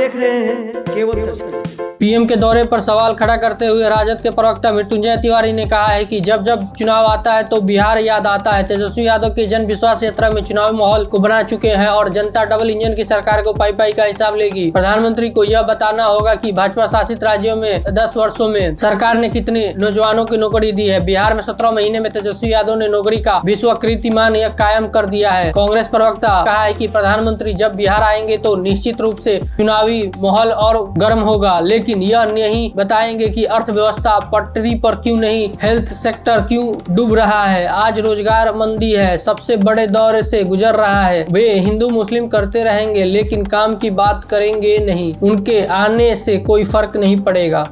देख रहे हैं केवल सच पीएम के दौरे पर सवाल खड़ा करते हुए राजद के प्रवक्ता मृत्युंजय तिवारी ने कहा है कि जब जब चुनाव आता है तो बिहार याद आता है। तेजस्वी यादव की जन विश्वास यात्रा में चुनावी माहौल को बना चुके हैं और जनता डबल इंजन की सरकार को पाई पाई का हिसाब लेगी। प्रधानमंत्री को यह बताना होगा की भाजपा शासित राज्यों में दस वर्षो में सरकार ने कितने नौजवानों की नौकरी दी है। बिहार में सत्रह महीने में तेजस्वी यादव ने नौकरी का विश्व कीर्तिमान यह कायम कर दिया है। कांग्रेस प्रवक्ता कहा है की प्रधानमंत्री जब बिहार आएँगे तो निश्चित रूप से चुनावी माहौल और गर्म होगा लेकिन यह नहीं बताएँगे कि अर्थव्यवस्था पटरी पर क्यों नहीं हेल्थ सेक्टर क्यों डूब रहा है? आज रोज़गार मंदी है, सबसे बड़े दौर से गुजर रहा है। वे हिंदू, मुस्लिम करते रहेंगे, लेकिन काम की बात करेंगे नहीं। उनके आने से कोई फ़र्क नहीं पड़ेगा।